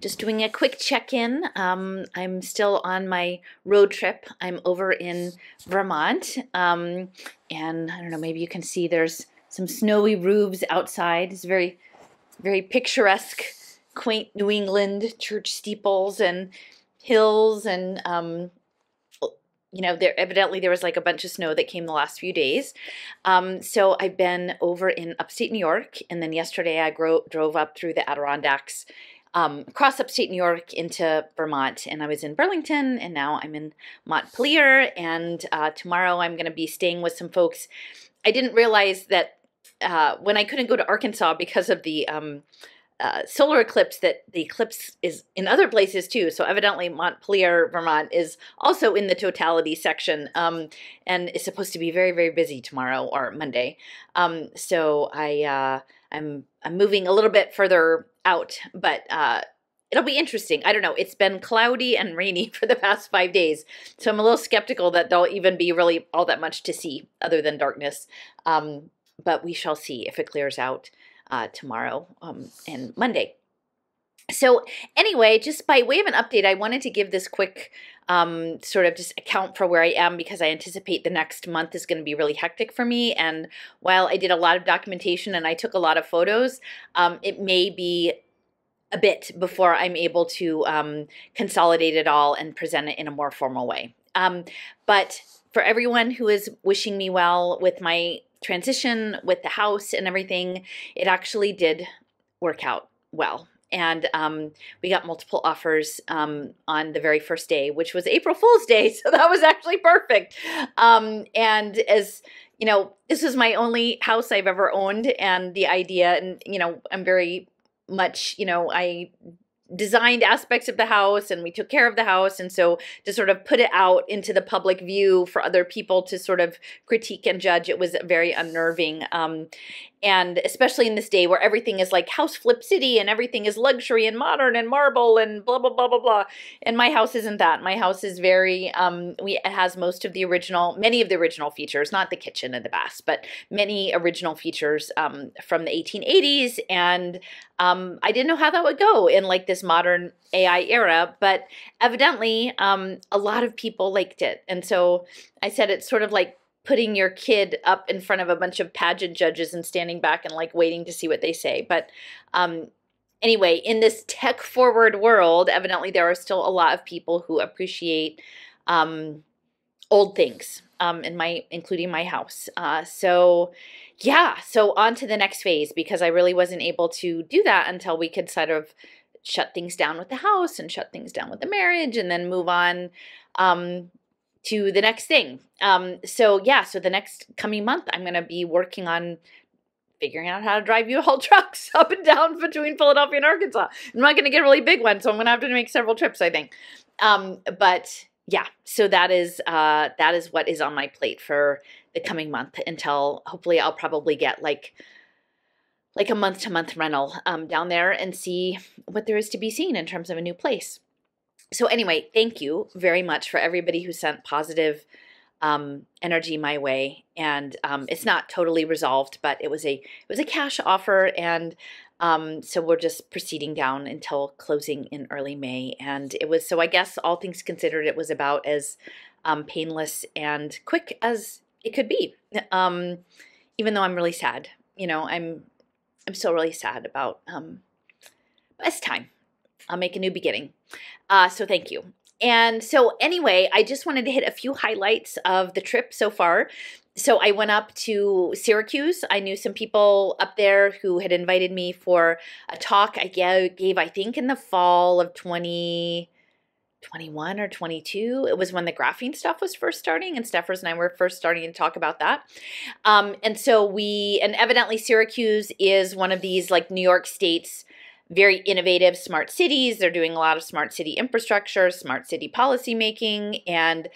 just doing a quick check-in. Um, I'm still on my road trip. I'm over in Vermont, um, and I don't know. Maybe you can see there's some snowy roofs outside. It's very, very picturesque, quaint New England church steeples and hills and um, you know, there evidently there was like a bunch of snow that came the last few days. Um, so I've been over in upstate New York, and then yesterday I drove up through the Adirondacks, um, across upstate New York into Vermont, and I was in Burlington, and now I'm in Montpelier, and uh, tomorrow I'm going to be staying with some folks. I didn't realize that uh, when I couldn't go to Arkansas because of the um, uh, solar eclipse that the eclipse is in other places too. So evidently Montpelier, Vermont is also in the totality section um, and is supposed to be very, very busy tomorrow or Monday. Um, so I, uh, I'm, I'm moving a little bit further out, but uh, it'll be interesting. I don't know. It's been cloudy and rainy for the past five days. So I'm a little skeptical that there'll even be really all that much to see other than darkness. Um, but we shall see if it clears out uh, tomorrow um, and Monday. So anyway, just by way of an update, I wanted to give this quick um, sort of just account for where I am because I anticipate the next month is going to be really hectic for me. And while I did a lot of documentation and I took a lot of photos, um, it may be a bit before I'm able to um, consolidate it all and present it in a more formal way. Um, but for everyone who is wishing me well with my transition with the house and everything, it actually did work out well. And um, we got multiple offers um, on the very first day, which was April Fool's Day. So that was actually perfect. Um, and as you know, this was my only house I've ever owned. And the idea, and you know, I'm very much, you know, I designed aspects of the house and we took care of the house and so to sort of put it out into the public view for other people to sort of critique and judge it was very unnerving um, and especially in this day where everything is like house flip city and everything is luxury and modern and marble and blah blah blah blah blah. And my house isn't that. My house is very um we it has most of the original many of the original features not the kitchen and the bath but many original features um from the 1880s and um i didn't know how that would go in like this modern ai era but evidently um a lot of people liked it. And so i said it's sort of like putting your kid up in front of a bunch of pageant judges and standing back and like waiting to see what they say. But um, anyway, in this tech forward world, evidently there are still a lot of people who appreciate um, old things, um, in my including my house. Uh, so yeah, so on to the next phase because I really wasn't able to do that until we could sort of shut things down with the house and shut things down with the marriage and then move on um, to the next thing. Um, so yeah, so the next coming month, I'm going to be working on figuring out how to drive U-Haul trucks up and down between Philadelphia and Arkansas. I'm not going to get a really big one, so I'm going to have to make several trips, I think. Um, but yeah, so that is uh, that is what is on my plate for the coming month until hopefully I'll probably get like like a month to month rental um, down there and see what there is to be seen in terms of a new place so anyway, thank you very much for everybody who sent positive um, energy my way. And um, it's not totally resolved, but it was a it was a cash offer, and um, so we're just proceeding down until closing in early May. And it was so I guess all things considered, it was about as um, painless and quick as it could be. Um, even though I'm really sad, you know, I'm I'm still really sad about. Um, it's time. I'll make a new beginning. Uh, so thank you. And so, anyway, I just wanted to hit a few highlights of the trip so far. So, I went up to Syracuse. I knew some people up there who had invited me for a talk I gave, I think, in the fall of 2021 or 22. It was when the graphene stuff was first starting, and Stephers and I were first starting to talk about that. Um, and so, we, and evidently, Syracuse is one of these like New York State's very innovative smart cities. They're doing a lot of smart city infrastructure, smart city policymaking, and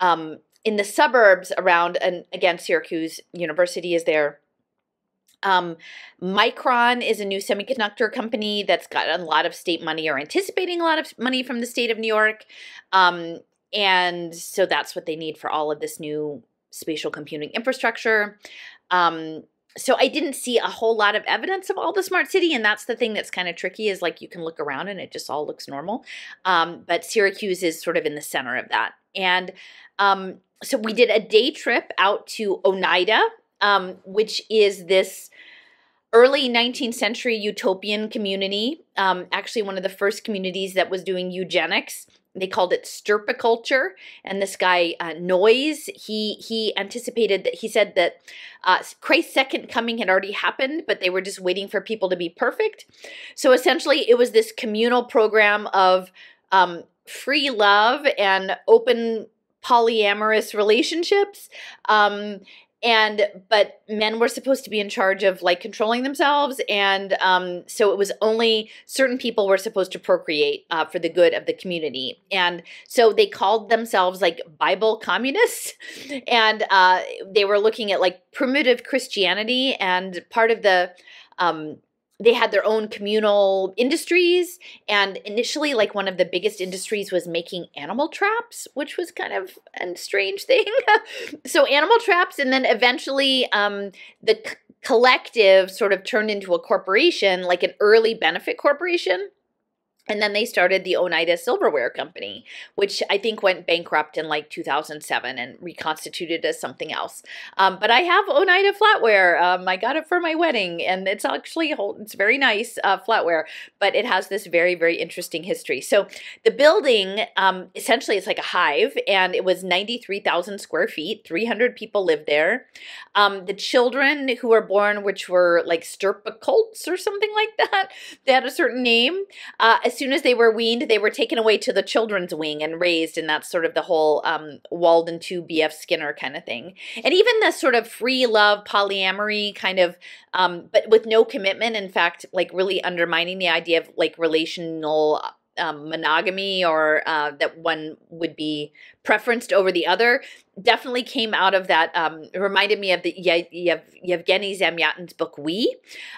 um, in the suburbs around, and again, Syracuse University is there. Um, Micron is a new semiconductor company that's got a lot of state money or anticipating a lot of money from the state of New York. Um, and so that's what they need for all of this new spatial computing infrastructure. Um, so I didn't see a whole lot of evidence of all the smart city, and that's the thing that's kind of tricky. Is like you can look around and it just all looks normal, um, but Syracuse is sort of in the center of that. And um, so we did a day trip out to Oneida, um, which is this early 19th century utopian community. Um, actually, one of the first communities that was doing eugenics they called it stirpiculture and this guy uh, noyes he he anticipated that he said that uh, christ's second coming had already happened but they were just waiting for people to be perfect. So essentially it was this communal program of um, free love and open polyamorous relationships um, and but men were supposed to be in charge of like controlling themselves. And um, so it was only certain people were supposed to procreate uh, for the good of the community. And so they called themselves like bible communists. And uh, they were looking at like primitive christianity. And part of the um, they had their own communal industries and initially like one of the biggest industries was making animal traps which was kind of a strange thing. So animal traps and then eventually um, the collective sort of turned into a corporation like an early benefit corporation and then they started the Oneida Silverware Company, which I think went bankrupt in like 2007 and reconstituted as something else. Um, but I have Oneida flatware. Um, I got it for my wedding, and it's actually it's very nice uh, flatware, but it has this very very interesting history. So the building um, essentially is like a hive, and it was 93,000 square feet. 300 people lived there. Um, the children who were born, which were like stirpicults or something like that, they had a certain name. Uh, as soon as they were weaned, they were taken away to the children's wing and raised, and that's sort of the whole um, Walden 2 B.F. Skinner kind of thing. And even the sort of free love, polyamory kind of, um, but with no commitment, in fact, like really undermining the idea of like relational um, monogamy or uh, that one would be preferenced over the other definitely came out of that um, reminded me of the Yev- Yevgeny Zamyatin's book we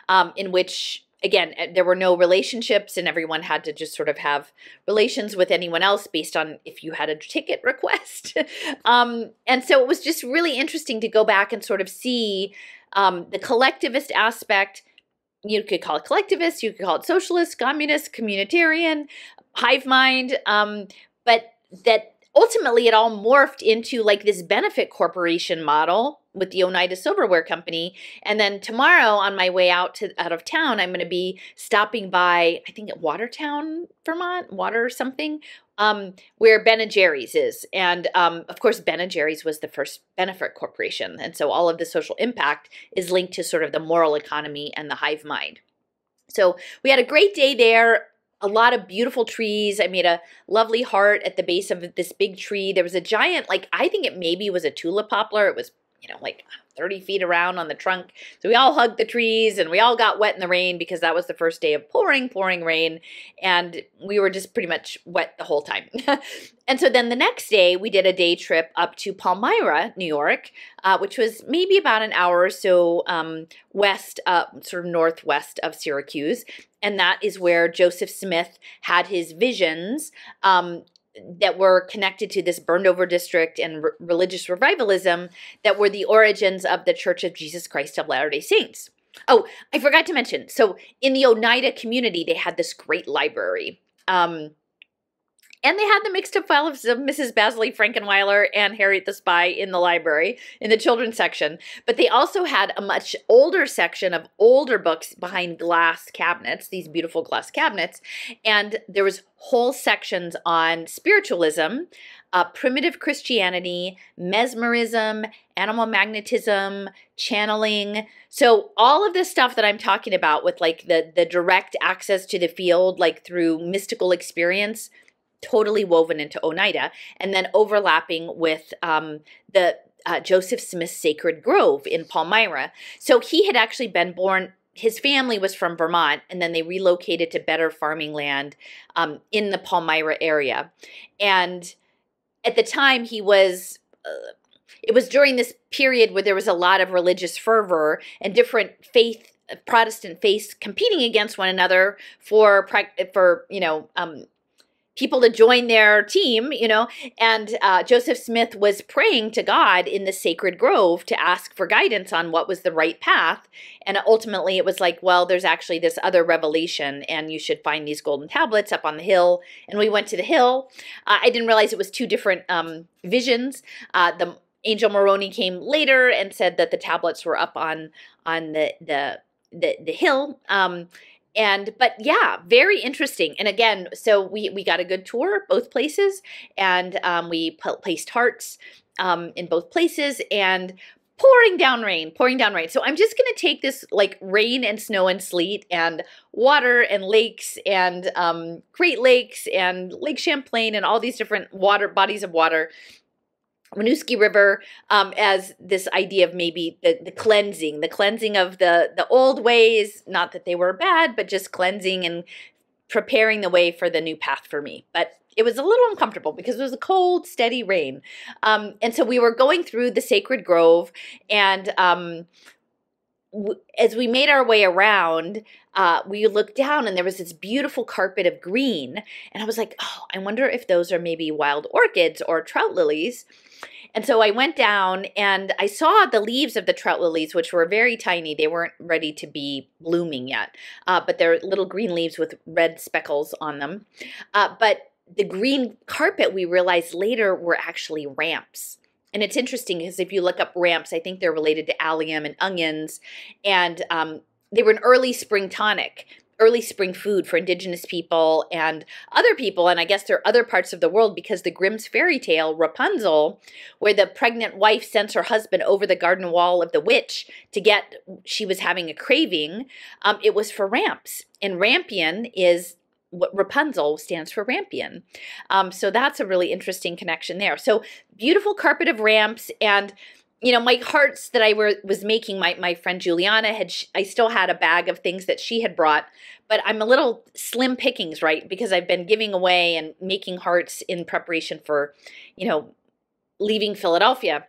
um, in which again, eh, there were no relationships, and everyone had to just sort of have relations with anyone else based on if you had a ticket request. um, and so it was just really interesting to go back and sort of see um, the collectivist aspect. You could call it collectivist, you could call it socialist, communist, communitarian, hive mind, um, but that ultimately it all morphed into like this benefit corporation model with the Oneida Silverware Company. And then tomorrow on my way out to out of town, I'm going to be stopping by, I think at Watertown, Vermont, Water or something, um, where Ben and Jerry's is. And um, of course, Ben and Jerry's was the first benefit corporation. And so all of the social impact is linked to sort of the moral economy and the hive mind. So we had a great day there a lot of beautiful trees. I made a lovely heart at the base of this big tree. There was a giant, like, I think it maybe was a tulip poplar. It was, you know, like 30 feet around on the trunk. So we all hugged the trees and we all got wet in the rain because that was the first day of pouring, pouring rain. And we were just pretty much wet the whole time. and so then the next day, we did a day trip up to Palmyra, New York, uh, which was maybe about an hour or so um, west, uh, sort of northwest of Syracuse. And that is where Joseph Smith had his visions um, that were connected to this burned over district and re- religious revivalism that were the origins of the Church of Jesus Christ of Latter day Saints. Oh, I forgot to mention. So, in the Oneida community, they had this great library. Um, and they had the mixed up files of Mrs. Basley Frankenweiler and Harriet the Spy in the library, in the children's section. But they also had a much older section of older books behind glass cabinets, these beautiful glass cabinets. And there was whole sections on spiritualism, uh, primitive Christianity, mesmerism, animal magnetism, channeling. So all of this stuff that I'm talking about with like the the direct access to the field, like through mystical experience, totally woven into Oneida, and then overlapping with um, the uh, Joseph Smith Sacred Grove in Palmyra. So he had actually been born. His family was from Vermont, and then they relocated to better farming land um, in the Palmyra area. And at the time, he was. Uh, it was during this period where there was a lot of religious fervor and different faith Protestant faiths competing against one another for for you know um, people to join their team, you know. And uh, Joseph Smith was praying to God in the sacred grove to ask for guidance on what was the right path. And ultimately, it was like, well, there's actually this other revelation, and you should find these golden tablets up on the hill. And we went to the hill. Uh, I didn't realize it was two different um, visions. Uh, the Angel Moroni came later and said that the tablets were up on on the the the, the hill. Um, and but yeah very interesting. And again so we we got a good tour both places and um, we placed hearts um, in both places and pouring down rain pouring down rain. So i'm just going to take this like rain and snow and sleet and water and lakes and um, great lakes and lake champlain and all these different water bodies of water Winooski River um, as this idea of maybe the, the cleansing, the cleansing of the the old ways. Not that they were bad, but just cleansing and preparing the way for the new path for me. But it was a little uncomfortable because it was a cold, steady rain, um, and so we were going through the sacred grove, and um, as we made our way around, uh, we looked down and there was this beautiful carpet of green. And I was like, oh, I wonder if those are maybe wild orchids or trout lilies. And so I went down and I saw the leaves of the trout lilies, which were very tiny. They weren't ready to be blooming yet, uh, but they're little green leaves with red speckles on them. Uh, but the green carpet, we realized later, were actually ramps. And it's interesting because if you look up ramps, I think they're related to allium and onions. And um, they were an early spring tonic early spring food for indigenous people and other people, and I guess there are other parts of the world because the Grimm's fairy tale, Rapunzel, where the pregnant wife sends her husband over the garden wall of the witch to get, she was having a craving, um, it was for ramps. And rampion is what Rapunzel stands for rampion. Um, so that's a really interesting connection there. So beautiful carpet of ramps and you know, my hearts that I were was making, my my friend Juliana had, I still had a bag of things that she had brought, but I'm a little slim pickings, right? Because I've been giving away and making hearts in preparation for, you know, leaving Philadelphia.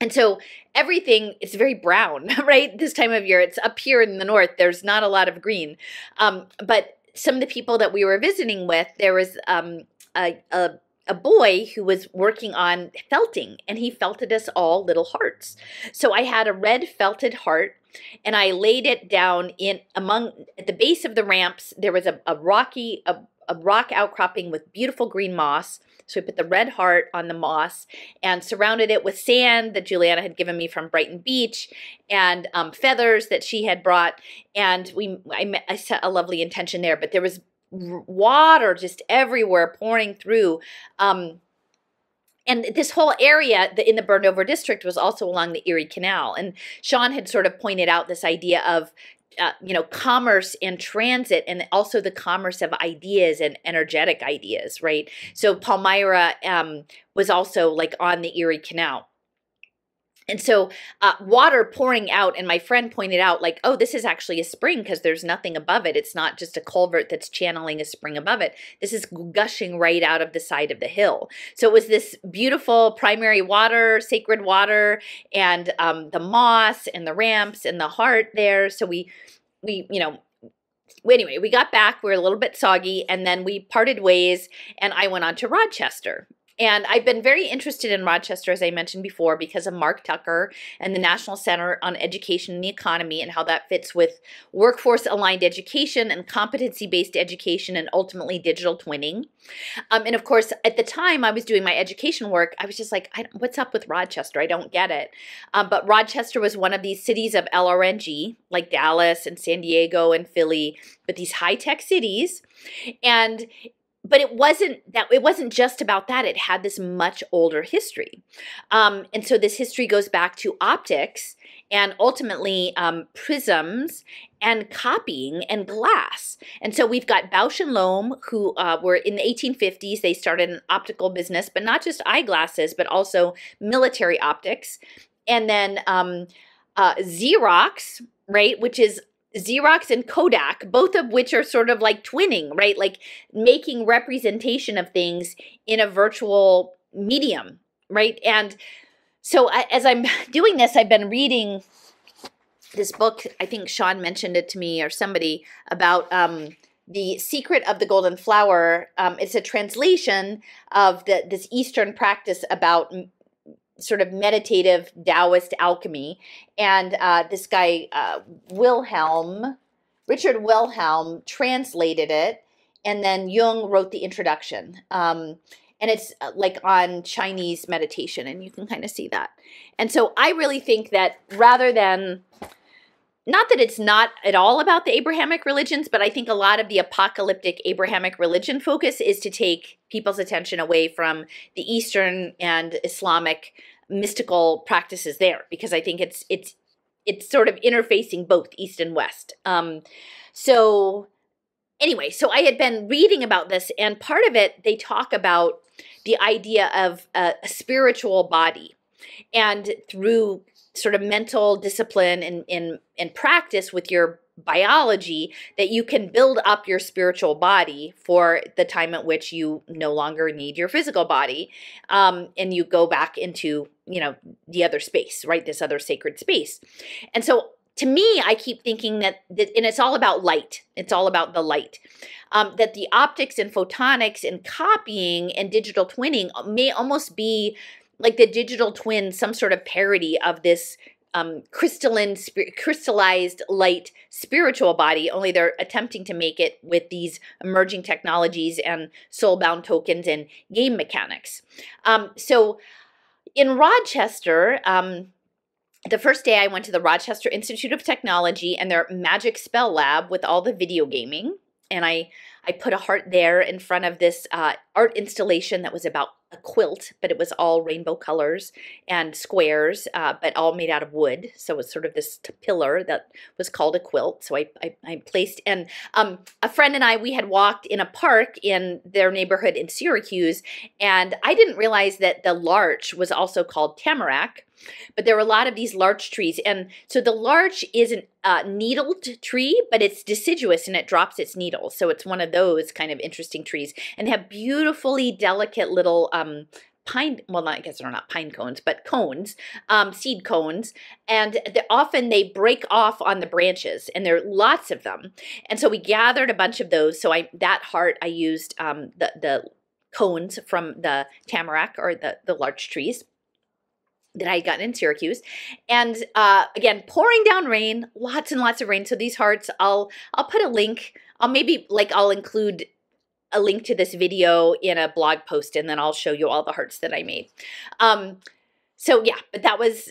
And so everything is very brown, right? This time of year, it's up here in the north. There's not a lot of green, um, but some of the people that we were visiting with, there was um, a, a a boy who was working on felting and he felted us all little hearts. So I had a red felted heart and I laid it down in among at the base of the ramps there was a, a rocky a, a rock outcropping with beautiful green moss. So we put the red heart on the moss and surrounded it with sand that Juliana had given me from Brighton Beach and um, feathers that she had brought. And we I, met, I set a lovely intention there, but there was water just everywhere pouring through. Um, and this whole area in the burned over district was also along the Erie Canal. And Sean had sort of pointed out this idea of uh, you know, commerce and transit, and also the commerce of ideas and energetic ideas, right? So Palmyra um, was also like on the Erie Canal. And so, uh, water pouring out, and my friend pointed out, like, oh, this is actually a spring because there's nothing above it. It's not just a culvert that's channeling a spring above it. This is gushing right out of the side of the hill. So it was this beautiful primary water, sacred water, and um, the moss and the ramps and the heart there. So we, we, you know, anyway, we got back. We were a little bit soggy, and then we parted ways, and I went on to Rochester. And I've been very interested in Rochester, as I mentioned before, because of Marc Tucker and the National Center on Education and the Economy and how that fits with workforce aligned education and competency based education and ultimately digital twinning. Um, and of course, at the time I was doing my education work, I was just like, what's up with Rochester? I don't get it. Um, but Rochester was one of these cities of LRNG, like Dallas and San Diego and Philly, but these high tech cities. And but it wasn't that it wasn't just about that it had this much older history. Um, and so this history goes back to optics and ultimately um, prisms and copying and glass. And so we've got bausch and lomb who uh, were in the 1850s they started an optical business but not just eyeglasses but also military optics. And then um, uh, xerox right which is Xerox and Kodak, both of which are sort of like twinning, right? Like making representation of things in a virtual medium, right? And so I, as I'm doing this, I've been reading this book. I think Sean mentioned it to me or somebody about um, the secret of the golden flower um, it's a translation of the this eastern practice about sort of meditative taoist alchemy. And uh, this guy uh, wilhelm richard wilhelm translated it and then jung wrote the introduction. Um, and it's uh, like on chinese meditation and you can kind of see that. And so i really think that rather than not that it's not at all about the Abrahamic religions, but I think a lot of the apocalyptic Abrahamic religion focus is to take people's attention away from the Eastern and Islamic mystical practices there, because I think it's it's it's sort of interfacing both East and West. Um, so anyway, so I had been reading about this, and part of it they talk about the idea of a, a spiritual body, and through sort of mental discipline and, and, and practice with your biology that you can build up your spiritual body for the time at which you no longer need your physical body um, and you go back into you know the other space right? This other sacred space. And so to me i keep thinking that, that and it's all about light. It's all about the light. Um, that the optics and photonics and copying and digital twinning may almost be like the digital twin, some sort of parody of this um, crystalline, crystallized light spiritual body, only they're attempting to make it with these emerging technologies and soulbound tokens and game mechanics. Um, so in Rochester, um, the first day I went to the Rochester Institute of Technology and their magic spell lab with all the video gaming. And I, I put a heart there in front of this uh, art installation that was about a quilt, but it was all rainbow colors and squares, uh, but all made out of wood. So it was sort of this pillar that was called a quilt. So I, I, I placed, and um, a friend and I, we had walked in a park in their neighborhood in Syracuse, and I didn't realize that the larch was also called tamarack. But there were a lot of these larch trees. And so the larch is a uh, needled tree, but it's deciduous and it drops its needles. So it's one of those kind of interesting trees and they have beautifully delicate little um, pine well not, i guess they're not pine cones but cones um, seed cones and often they break off on the branches and there are lots of them and so we gathered a bunch of those so i that heart i used um, the the cones from the tamarack or the the larch trees that I had gotten in Syracuse. And uh, again, pouring down rain, lots and lots of rain. So these hearts, I'll I'll put a link. I'll maybe like I'll include a link to this video in a blog post, and then I'll show you all the hearts that I made. Um, so yeah, but that was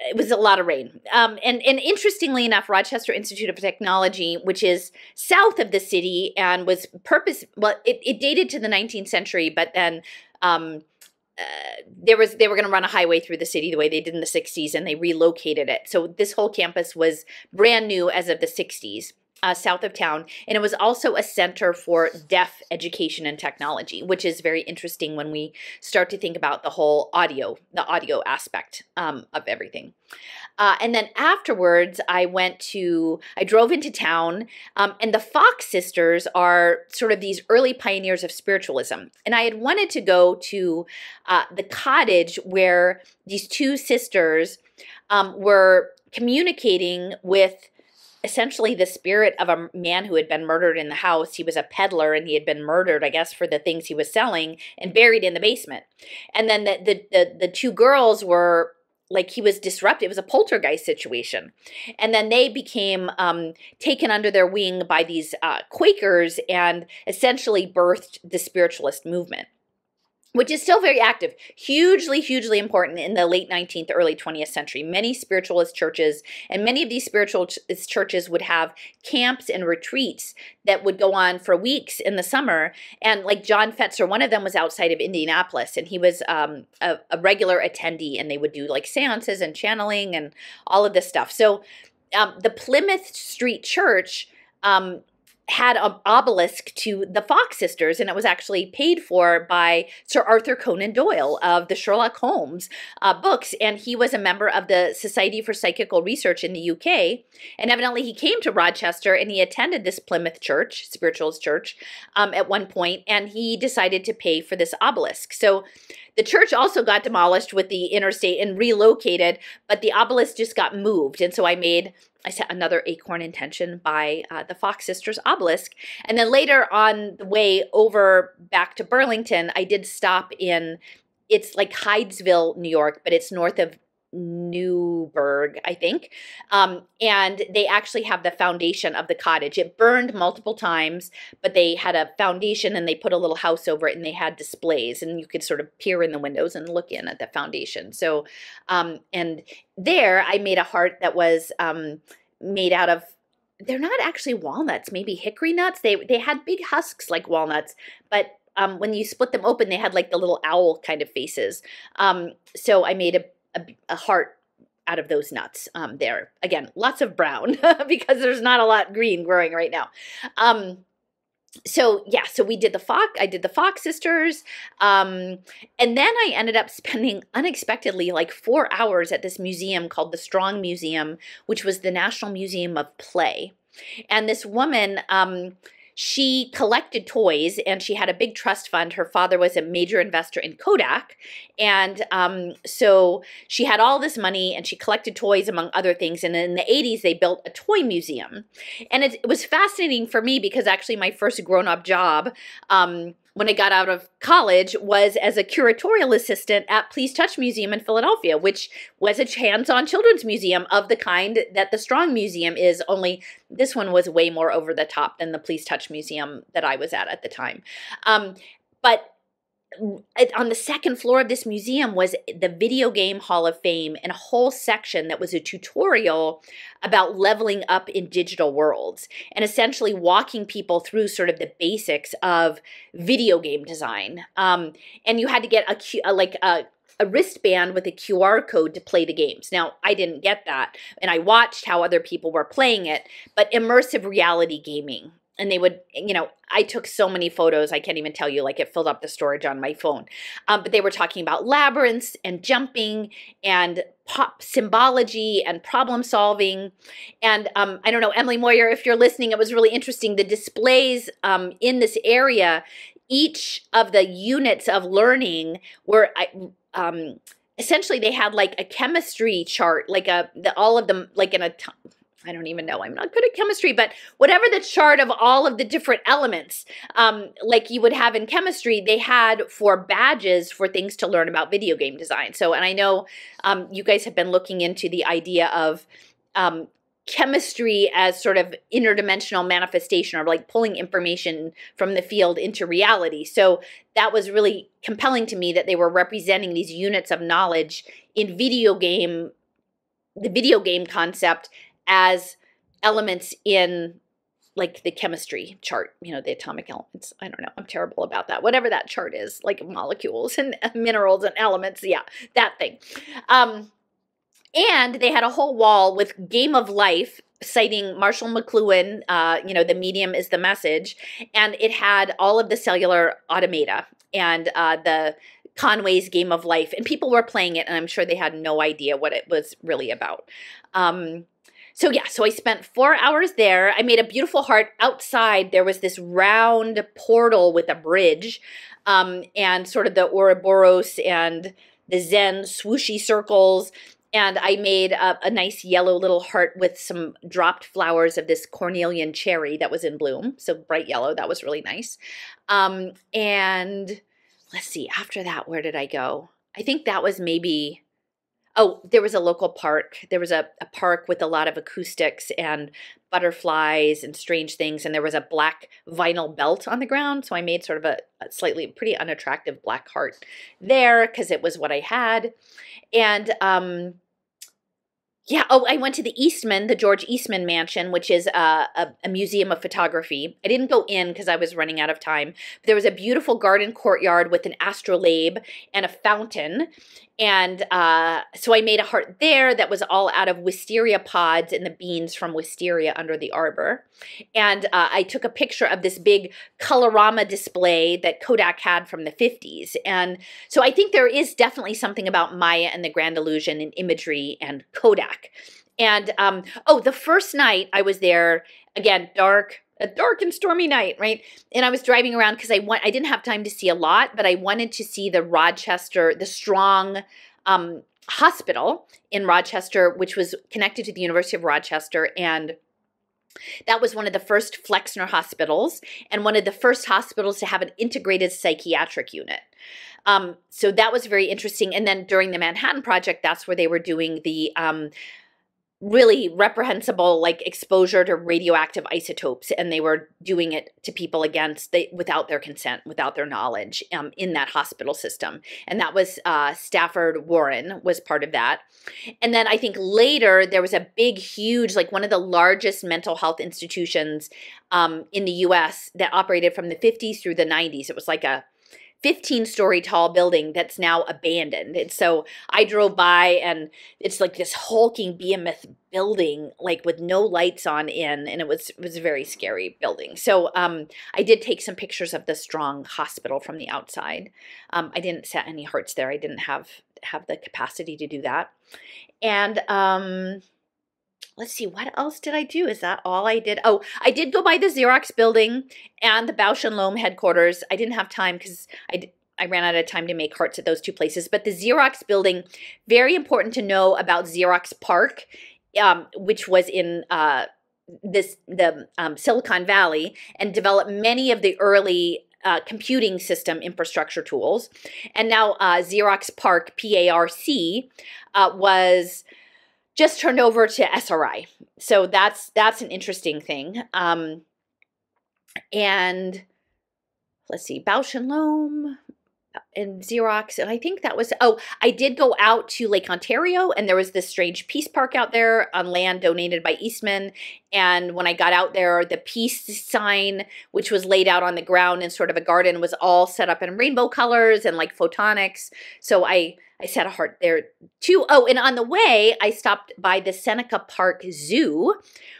it was a lot of rain. Um, and, and interestingly enough, Rochester Institute of Technology, which is south of the city and was purpose, well, it, it dated to the 19th century, but then um, uh, there was they were going to run a highway through the city the way they did in the 60s and they relocated it so this whole campus was brand new as of the 60s uh, south of town, and it was also a center for deaf education and technology, which is very interesting when we start to think about the whole audio, the audio aspect um, of everything. Uh, and then afterwards, I went to, I drove into town, um, and the Fox sisters are sort of these early pioneers of spiritualism. And I had wanted to go to uh, the cottage where these two sisters um, were communicating with essentially the spirit of a man who had been murdered in the house. He was a peddler and he had been murdered, I guess, for the things he was selling and buried in the basement. And then the the the, the two girls were like he was disrupted. It was a poltergeist situation. And then they became um, taken under their wing by these uh, Quakers and essentially birthed the spiritualist movement which is still very active, hugely, hugely important in the late 19th, early 20th century. Many spiritualist churches and many of these spiritualist churches would have camps and retreats that would go on for weeks in the summer. And like John Fetzer, one of them was outside of Indianapolis, and he was um, a, a, regular attendee, and they would do like seances and channeling and all of this stuff. So um, the Plymouth Street Church um, had an obelisk to the Fox sisters, and it was actually paid for by Sir Arthur Conan Doyle of the Sherlock Holmes uh, books. And he was a member of the Society for Psychical Research in the UK. And evidently, he came to Rochester and he attended this Plymouth church, spiritualist church, um, at one point, and he decided to pay for this obelisk. So the church also got demolished with the interstate and relocated, but the obelisk just got moved. And so I made I set another acorn intention by uh, the Fox Sisters obelisk. And then later on the way over back to Burlington, I did stop in, it's like Hydesville, New York, but it's north of Newburgh, I think. Um, and they actually have the foundation of the cottage. It burned multiple times, but they had a foundation and they put a little house over it and they had displays and you could sort of peer in the windows and look in at the foundation. So, um, and there I made a heart that was um, made out of they're not actually walnuts, maybe hickory nuts. They they had big husks like walnuts, but um, when you split them open, they had like the little owl kind of faces. Um, so I made a a, a heart out of those nuts um, there. Again, lots of brown because there's not a lot green growing right now. Um, so yeah, so we did the Fox, I did the Fox sisters. Um, and then I ended up spending unexpectedly like four hours at this museum called the Strong Museum, which was the National Museum of Play. And this woman, um, she collected toys and she had a big trust fund. Her father was a major investor in Kodak. And um, so she had all this money and she collected toys among other things. And in the 80s, they built a toy museum. And it, it was fascinating for me because actually my first grown up job um, when I got out of college was as a curatorial assistant at Please Touch Museum in Philadelphia, which was a hands-on children's museum of the kind that the Strong Museum is, only this one was way more over the top than the Please Touch Museum that I was at at the time. Um, but on the second floor of this museum was the Video Game Hall of Fame and a whole section that was a tutorial about leveling up in digital worlds and essentially walking people through sort of the basics of video game design. Um, and you had to get a, a like a a wristband with a QR code to play the games. Now, I didn't get that, and I watched how other people were playing it, but immersive reality gaming and they would you know i took so many photos i can't even tell you like it filled up the storage on my phone. Um, but they were talking about labyrinths and jumping and pop symbology and problem solving. And um, i don't know emily moyer if you're listening it was really interesting. The displays um, in this area each of the units of learning were um, essentially they had like a chemistry chart like a the, all of them like in a I don't even know. I'm not good at chemistry, but whatever the chart of all of the different elements, um, like you would have in chemistry, they had for badges for things to learn about video game design. So, and I know um, you guys have been looking into the idea of um, chemistry as sort of interdimensional manifestation or like pulling information from the field into reality. So that was really compelling to me that they were representing these units of knowledge in video game the video game concept as elements in like the chemistry chart, you know, the atomic elements. I don't know. I'm terrible about that. Whatever that chart is, like molecules and minerals and elements. Yeah, that thing. Um, and they had a whole wall with Game of Life citing Marshall McLuhan, uh, you know, the medium is the message. And it had all of the cellular automata and uh, the Conway's Game of Life. And people were playing it, and I'm sure they had no idea what it was really about. Um, so yeah, so I spent four hours there. I made a beautiful heart outside. There was this round portal with a bridge um, and sort of the Ouroboros and the Zen swooshy circles. And I made a, a, nice yellow little heart with some dropped flowers of this cornelian cherry that was in bloom. So bright yellow. That was really nice. Um, and let's see, after that, where did I go? I think that was maybe oh, there was a local park. There was a, a park with a lot of acoustics and butterflies and strange things. And there was a black vinyl belt on the ground. So I made sort of a, a slightly pretty unattractive black heart there because it was what I had. And um, yeah. Oh, I went to the Eastman, the George Eastman Mansion, which is a, a, a museum of photography. I didn't go in because I was running out of time. There was a beautiful garden courtyard with an astrolabe and a fountain. And uh, so I made a heart there that was all out of wisteria pods and the beans from wisteria under the arbor. And uh, I took a picture of this big colorama display that Kodak had from the 50s. And so I think there is definitely something about Maya and the Grand Illusion and imagery and Kodak. And um, oh, the first night I was there, again, dark, a dark and stormy night, right? And I was driving around because I want I didn't have time to see a lot, but I wanted to see the Rochester, the strong um, hospital in Rochester, which was connected to the University of Rochester and that was one of the first Flexner hospitals and one of the first hospitals to have an integrated psychiatric unit. Um, so that was very interesting. And then during the Manhattan Project, that's where they were doing the um, really reprehensible like exposure to radioactive isotopes and they were doing it to people against they without their consent without their knowledge um, in that hospital system. And that was uh, stafford warren was part of that. And then i think later there was a big huge like one of the largest mental health institutions um, in the us that operated from the 50s through the 90s it was like a 15 story tall building that's now abandoned. And so I drove by and it's like this hulking behemoth building like with no lights on in and it was it was a very scary building. So um I did take some pictures of the strong hospital from the outside. Um I didn't set any hearts there. I didn't have have the capacity to do that. And um let's see, what else did I do? Is that all I did? Oh, I did go by the Xerox building and the Bausch and Lomb headquarters. I didn't have time because I, I ran out of time to make hearts at those two places. But the Xerox building, very important to know about Xerox PARC, um, which was in uh, this the um, Silicon Valley and developed many of the early uh, computing system infrastructure tools. And now uh, Xerox PARC, P-A-R-C, uh, was just turned over to SRI. So that's that's an interesting thing. Um, and let's see, Bausch and Lomb and Xerox, and I think that was oh, I did go out to Lake Ontario, and there was this strange peace park out there on land donated by Eastman. And when I got out there, the peace sign, which was laid out on the ground in sort of a garden, was all set up in rainbow colors and like photonics. So I I set a heart there too. Oh, and on the way, I stopped by the Seneca Park Zoo,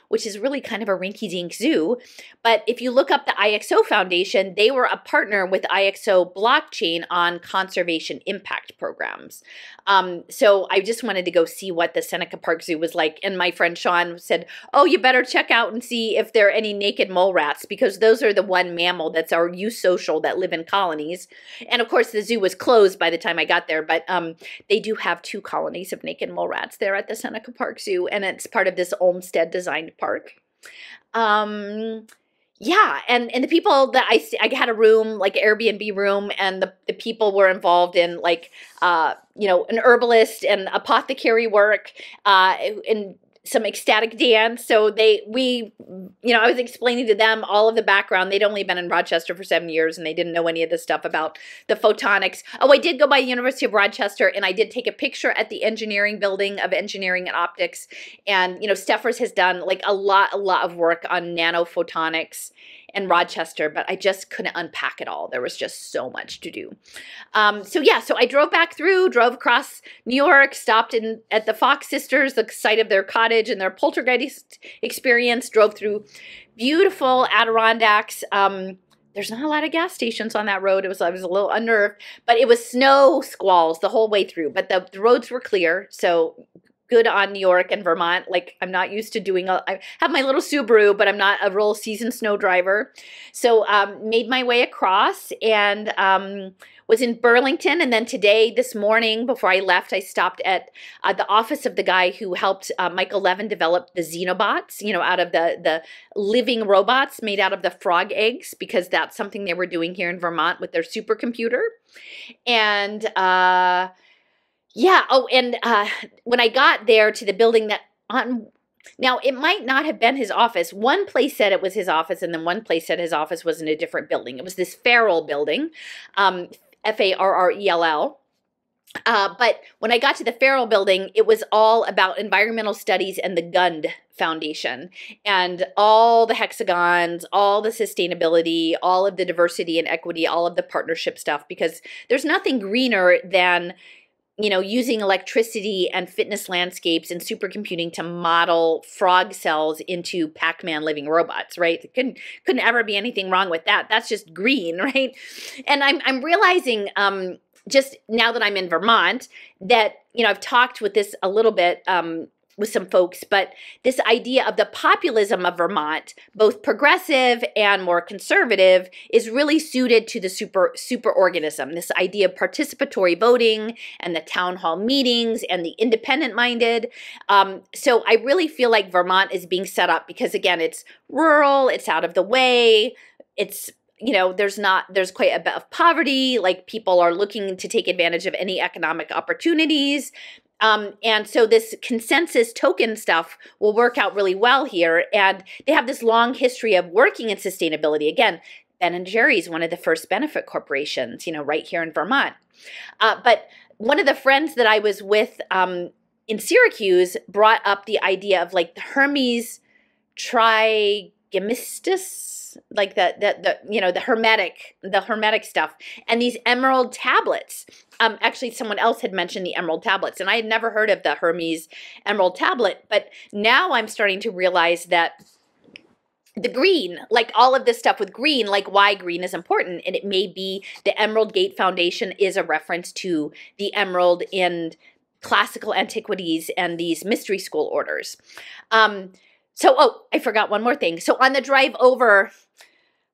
which is really kind of a rinky dink zoo. But if you look up the IXO Foundation, they were a partner with IXO blockchain on conservation impact programs. Um, so I just wanted to go see what the Seneca Park Zoo was like. And my friend Sean said, Oh, you better check out and see if there are any naked mole rats because those are the one mammal that's our eusocial that live in colonies. And of course, the zoo was closed by the time I got there, but um, they do have two colonies of naked mole rats there at the Seneca Park Zoo, and it's part of this Olmsted designed park. Um, yeah, and and the people that I I had a room like Airbnb room, and the the people were involved in like uh you know an herbalist and apothecary work, uh and some ecstatic dance. So they, we, you know, I was explaining to them all of the background. They'd only been in Rochester for seven years and they didn't know any of the stuff about the photonics. Oh, I did go by the University of Rochester and I did take a picture at the engineering building of engineering and optics. And, you know, Stephers has done like a lot, a lot of work on nanophotonics and Rochester, but I just couldn't unpack it all. There was just so much to do. Um, so yeah, so I drove back through, drove across New York, stopped in at the Fox Sisters, the site of their cottage and their poltergeist experience, drove through beautiful Adirondacks. Um, there's not a lot of gas stations on that road. It was I was a little unnerved, but it was snow squalls the whole way through. But the, the roads were clear, so good on New York and Vermont. Like I'm not used to doing a, I have my little Subaru, but I'm not a real seasoned snow driver. So um, made my way across and um, was in Burlington. And then today, this morning, before I left, I stopped at uh, the office of the guy who helped uh, Michael Levin develop the Xenobots, you know, out of the, the living robots made out of the frog eggs, because that's something they were doing here in Vermont with their supercomputer. And, uh, yeah. Oh, and uh, when I got there to the building that on now, it might not have been his office. One place said it was his office, and then one place said his office was in a different building. It was this Farrell building, um, F A R R E L L. Uh, but when I got to the Farrell building, it was all about environmental studies and the Gund Foundation and all the hexagons, all the sustainability, all of the diversity and equity, all of the partnership stuff, because there's nothing greener than you know, using electricity and fitness landscapes and supercomputing to model frog cells into Pac-Man living robots, right? couldn't couldn't ever be anything wrong with that. That's just green, right? And I'm I'm realizing um, just now that I'm in Vermont that you know I've talked with this a little bit um, with some folks, but this idea of the populism of Vermont, both progressive and more conservative, is really suited to the super super organism. This idea of participatory voting and the town hall meetings and the independent minded. Um, so I really feel like Vermont is being set up because again, it's rural, it's out of the way, it's you know there's not there's quite a bit of poverty like people are looking to take advantage of any economic opportunities um, and so this consensus token stuff will work out really well here. And they have this long history of working in sustainability. Again, Ben and Jerry's one of the first benefit corporations, you know, right here in Vermont. Uh, but one of the friends that I was with um, in Syracuse brought up the idea of like the Hermes Trismegistus like the, the the you know the hermetic the hermetic stuff and these emerald tablets um actually someone else had mentioned the emerald tablets and i had never heard of the hermes emerald tablet but now i'm starting to realize that the green, like all of this stuff with green, like why green is important. And it may be the Emerald Gate Foundation is a reference to the emerald in classical antiquities and these mystery school orders. Um, so, oh, I forgot one more thing. So on the drive over,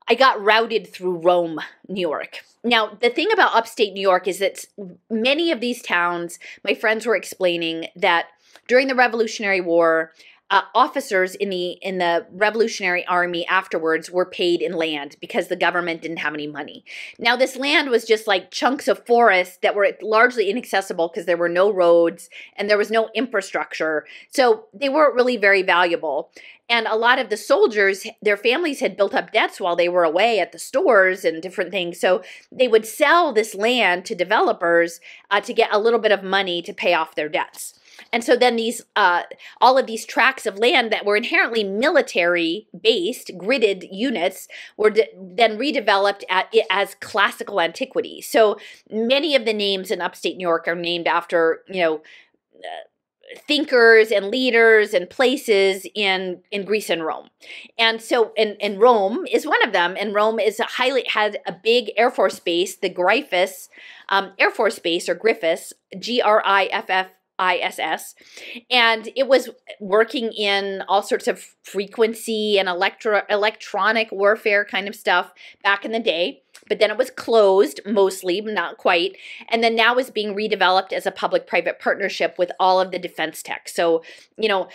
I got routed through Rome, New York. Now, the thing about upstate New York is that many of these towns, my friends were explaining that during the Revolutionary War, uh, officers in the in the Revolutionary Army afterwards were paid in land because the government didn't have any money. Now this land was just like chunks of forest that were largely inaccessible because there were no roads and there was no infrastructure. So they weren't really very valuable. And a lot of the soldiers, their families had built up debts while they were away at the stores and different things. So they would sell this land to developers uh, to get a little bit of money to pay off their debts. And so then these, uh, all of these tracts of land that were inherently military based, gridded units were then redeveloped at, as classical antiquity. So many of the names in upstate New York are named after, you know, uh, thinkers and leaders and places in in Greece and Rome. And so and, and Rome is one of them. And Rome is a highly had a big Air Force base, the Griffiss um, Air Force Base or Griffiths, G R I F F ISS. And it was working in all sorts of frequency and electro electronic warfare kind of stuff back in the day. But then it was closed, mostly, not quite. And then now is being redeveloped as a public private partnership with all of the defense tech. So, you know,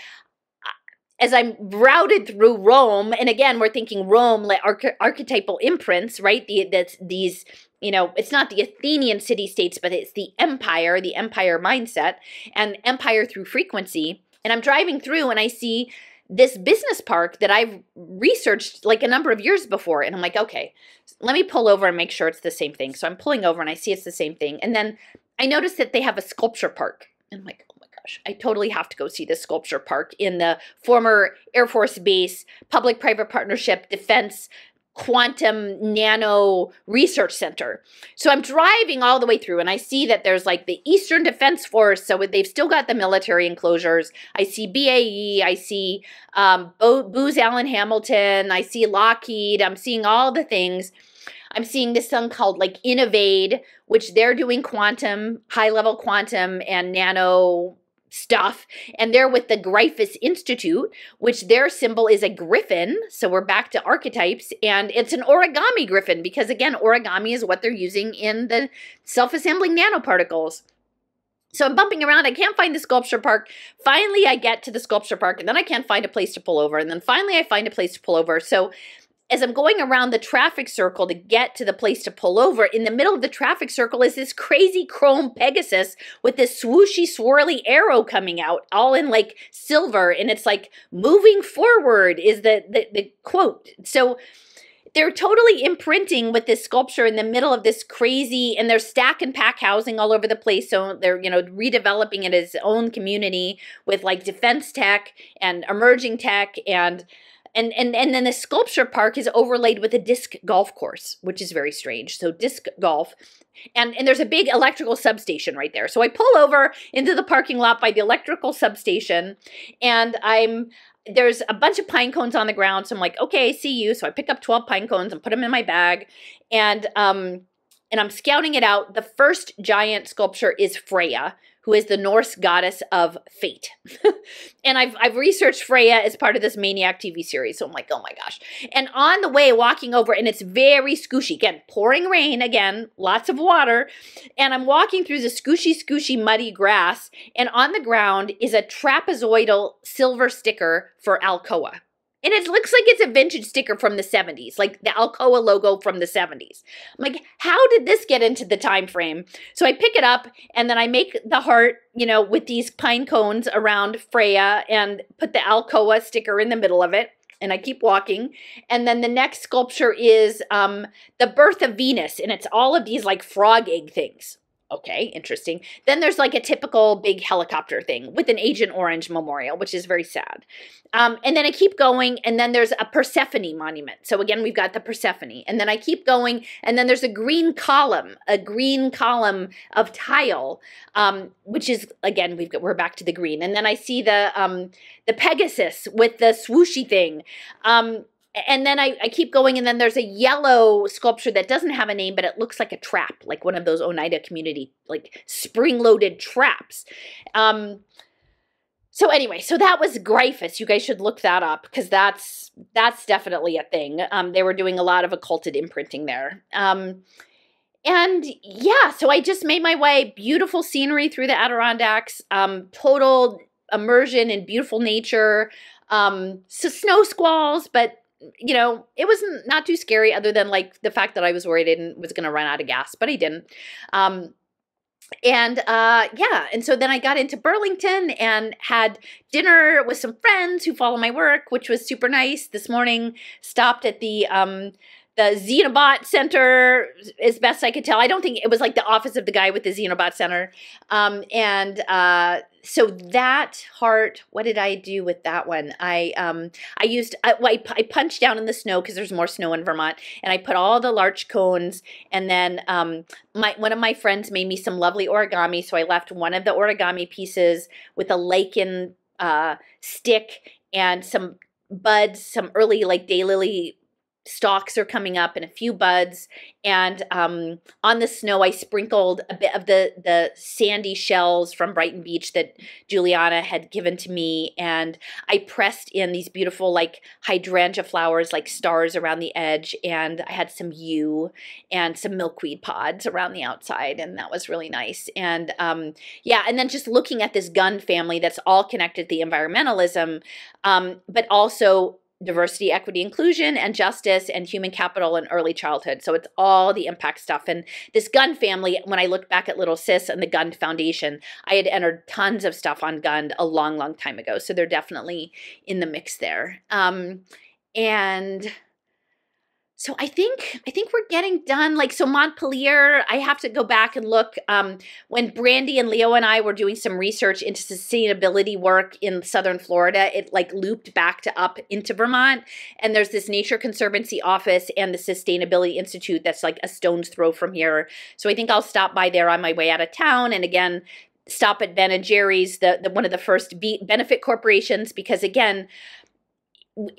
as I'm routed through Rome, and again, we're thinking Rome, like arch archetypal imprints, right? The, these you know, it's not the Athenian city states, but it's the empire, the empire mindset, and empire through frequency. And I'm driving through and I see this business park that I've researched like a number of years before. And I'm like, okay, let me pull over and make sure it's the same thing. So I'm pulling over and I see it's the same thing. And then I notice that they have a sculpture park. And I'm like, oh my gosh, I totally have to go see this sculpture park in the former Air Force Base, public private partnership, defense quantum nano research center. So I'm driving all the way through and I see that there's like the Eastern Defense Force. So they've still got the military enclosures. I see BAE, I see um, Bo Booz Allen Hamilton, I see Lockheed, I'm seeing all the things. I'm seeing this thing called like Innovare, which they're doing quantum, high level quantum and nano stuff. And they're with the Griffiss Institute, which their symbol is a griffin. So we're back to archetypes. And it's an origami griffin because, again, origami is what they're using in the self assembling nanoparticles. So I'm bumping around. I can't find the sculpture park. Finally, I get to the sculpture park, and then I can't find a place to pull over. And then finally, I find a place to pull over. So as I'm going around the traffic circle to get to the place to pull over, in the middle of the traffic circle is this crazy chrome Pegasus with this swooshy, swirly arrow coming out, all in like silver. And it's like, moving forward is the, the, the quote. So they're totally imprinting with this sculpture in the middle of this crazy, and they're stack and pack housing all over the place. So they're, you know, redeveloping it as its own community with like defense tech and emerging tech and and and and then the sculpture park is overlaid with a disc golf course which is very strange. So disc golf and and there's a big electrical substation right there. So i pull over into the parking lot by the electrical substation and i'm there's a bunch of pine cones on the ground. So i'm like okay see you. So i pick up 12 pine cones and put them in my bag and um and i'm scouting it out. The first giant sculpture is freya who is the Norse goddess of fate. and I've, I've researched Freya as part of this Maniac TV series. So I'm like, oh my gosh. And on the way, walking over, and it's very scooshy. Again, pouring rain, again, lots of water. And I'm walking through the scooshy, scooshy, muddy grass. And on the ground is a trapezoidal silver sticker for Alcoa. And it looks like it's a vintage sticker from the 70s, like the Alcoa logo from the 70s. I'm like, how did this get into the time frame? So I pick it up and then I make the heart, you know, with these pine cones around Freya and put the Alcoa sticker in the middle of it. And I keep walking. And then the next sculpture is um, the birth of Venus. And it's all of these like frog egg things. Okay, interesting. Then there's like a typical big helicopter thing with an Agent Orange memorial, which is very sad. Um, and then I keep going, and then there's a Persephone monument. So again, we've got the Persephone. And then I keep going, and then there's a green column, a green column of tile, um, which is again we've got, we're back to the green. And then I see the um, the Pegasus with the swooshy thing. Um, and then I, I keep going, and then there's a yellow sculpture that doesn't have a name, but it looks like a trap, like one of those Oneida community, like spring-loaded traps. Um, so anyway, so that was Griffiss. You guys should look that up because that's that's definitely a thing. Um, they were doing a lot of occulted imprinting there. Um, and yeah, so I just made my way, beautiful scenery through the Adirondacks, um, total immersion in beautiful nature. Um, so snow squalls, but you know, it was not too scary other than like the fact that I was worried and was going to run out of gas, but I didn't. Um, and uh, yeah, and so then I got into Burlington and had dinner with some friends who follow my work, which was super nice. This morning, stopped at the um, the Xenobot Center, as best I could tell. I don't think it was like the office of the guy with the Xenobot Center. Um, and uh, so that heart, what did I do with that one? I um, I used I, I punched down in the snow because there's more snow in Vermont, and I put all the larch cones. And then um, my one of my friends made me some lovely origami, so I left one of the origami pieces with a lichen uh, stick and some buds, some early like daylily stalks are coming up and a few buds. And um, on the snow i sprinkled a bit of the the sandy shells from brighton beach that juliana had given to me. And i pressed in these beautiful like hydrangea flowers like stars around the edge. And i had some yew and some milkweed pods around the outside. And that was really nice. And um, yeah and then just looking at this Gund family that's all connected to the environmentalism um, but also diversity, equity, inclusion, and justice, and human capital and early childhood. So it's all the impact stuff. And this Gund family, when I look back at LittleSis and the Gund Foundation, I had entered tons of stuff on Gund a long, long time ago. So they're definitely in the mix there. Um, and so I think I think we're getting done. Like so Montpelier, I have to go back and look. Um, when Brandy and Leo and I were doing some research into sustainability work in southern Florida, it like looped back to up into Vermont. And there's this Nature Conservancy office and the Sustainability Institute that's like a stone's throw from here. So I think I'll stop by there on my way out of town. And again, stop at Ben and Jerry's, the, the one of the first be benefit corporations, because again,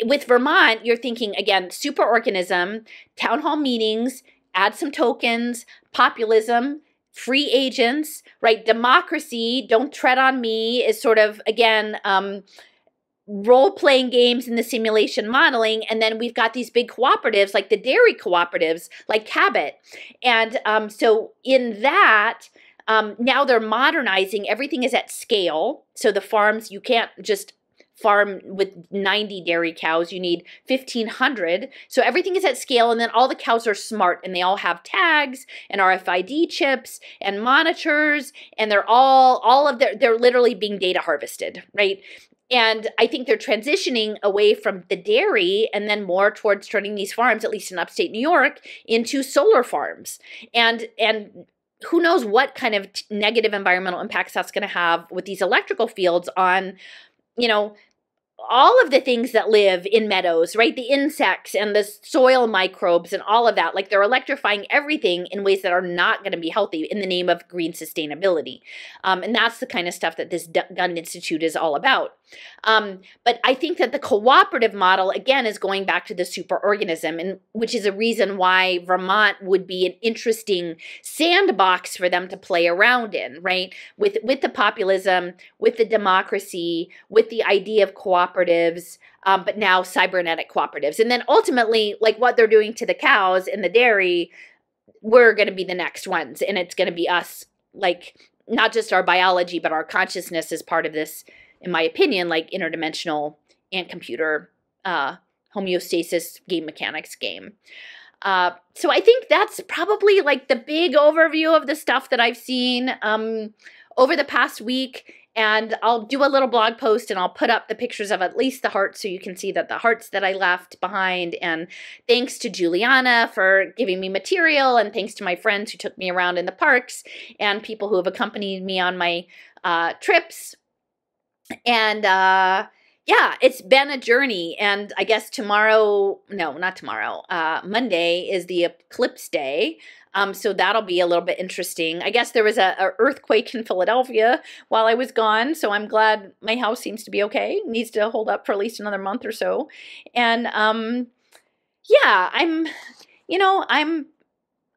with Vermont, you're thinking again, superorganism, town hall meetings, add some tokens, populism, free agents, right? Democracy, don't tread on me is sort of, again, um, role playing games in the simulation modeling. And then we've got these big cooperatives like the dairy cooperatives, like Cabot. And um, so in that, um, now they're modernizing. Everything is at scale. So the farms, you can't just farm with 90 dairy cows, you need 1500. So everything is at scale and then all the cows are smart and they all have tags and RFID chips and monitors and they're all all of their they're literally being data harvested, right? And I think they're transitioning away from the dairy and then more towards turning these farms, at least in upstate New York, into solar farms. And and who knows what kind of negative environmental impacts that's going to have with these electrical fields on you know all of the things that live in meadows, right? The insects and the soil microbes and all of that. Like they're electrifying everything in ways that are not going to be healthy in the name of green sustainability. Um, and that's the kind of stuff that this Gund Institute is all about. Um, but I think that the cooperative model, again, is going back to the superorganism, and which is a reason why Vermont would be an interesting sandbox for them to play around in, right? With with the populism, with the democracy, with the idea of cooperatives, um, but now cybernetic cooperatives, and then ultimately, like what they're doing to the cows in the dairy, we're going to be the next ones, and it's going to be us, like not just our biology, but our consciousness is part of this in my opinion, like interdimensional and computer uh, homeostasis game mechanics game. Uh, so I think that's probably like the big overview of the stuff that I've seen um, over the past week. And I'll do a little blog post and I'll put up the pictures of at least the hearts so you can see that the hearts that I left behind. And thanks to Juliana for giving me material, and thanks to my friends who took me around in the parks, and people who have accompanied me on my uh, trips and uh, yeah, it's been a journey. And I guess tomorrow, no, not tomorrow, uh, Monday is the eclipse day. Um, so that'll be a little bit interesting. I guess there was a, a, earthquake in Philadelphia while I was gone, so I'm glad my house seems to be okay. Needs to hold up for at least another month or so. And um, yeah, I'm, you know, I'm,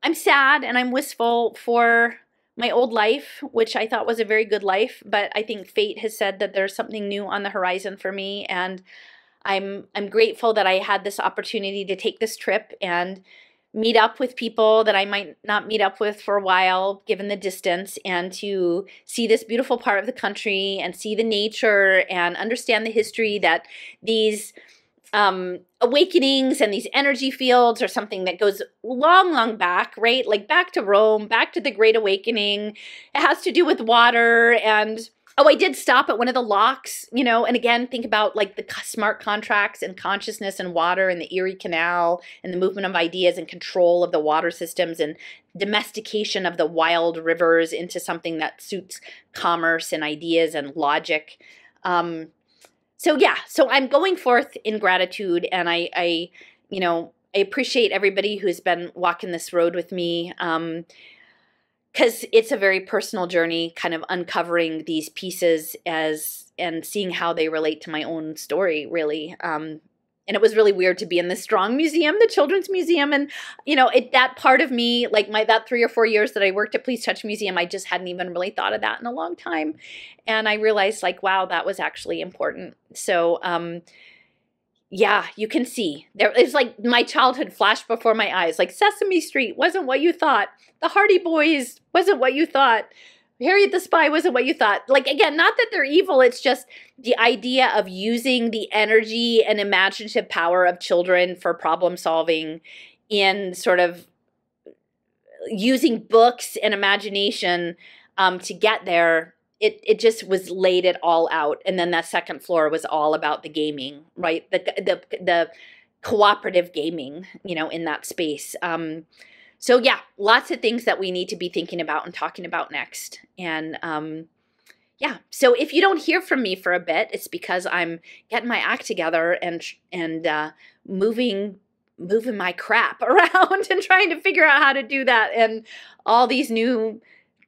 I'm sad and I'm wistful for my old life, which I thought was a very good life, but I think fate has said that there's something new on the horizon for me and I'm I'm grateful that I had this opportunity to take this trip and meet up with people that I might not meet up with for a while given the distance and to see this beautiful part of the country and see the nature and understand the history that these um, awakenings and these energy fields are something that goes long, long back, right? Like back to Rome, back to the Great Awakening. It has to do with water and oh, I did stop at one of the locks, you know, and again, think about like the smart contracts and consciousness and water and the Erie Canal and the movement of ideas and control of the water systems and domestication of the wild rivers into something that suits commerce and ideas and logic. Um, so yeah, so I'm going forth in gratitude, and I, I, you know, I appreciate everybody who's been walking this road with me. Um, because it's a very personal journey, kind of uncovering these pieces as and seeing how they relate to my own story, really. Um, and it was really weird to be in the strong museum the children's museum and you know it that part of me like my that three or four years that i worked at please touch museum i just hadn't even really thought of that in a long time and i realized like wow that was actually important so um yeah you can see there it's like my childhood flashed before my eyes like sesame street wasn't what you thought the hardy boys wasn't what you thought Harriet the Spy wasn't what you thought. Like, again, not that they're evil, it's just the idea of using the energy and imaginative power of children for problem solving in sort of using books and imagination um, to get there. It, it just was laid it all out. And then that second floor was all about the gaming, right? The, the, the cooperative gaming, you know, in that space. Um, so yeah, lots of things that we need to be thinking about and talking about next. And um, yeah, so if you don't hear from me for a bit, it's because I'm getting my act together and and uh, moving moving my crap around and trying to figure out how to do that and all these new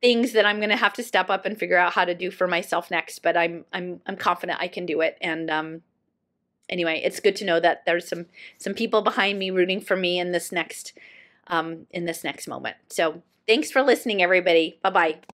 things that I'm going to have to step up and figure out how to do for myself next. But I'm I'm I'm confident I can do it. And um, anyway, it's good to know that there's some some people behind me rooting for me in this next um, in this next moment. So thanks for listening, everybody. Bye bye.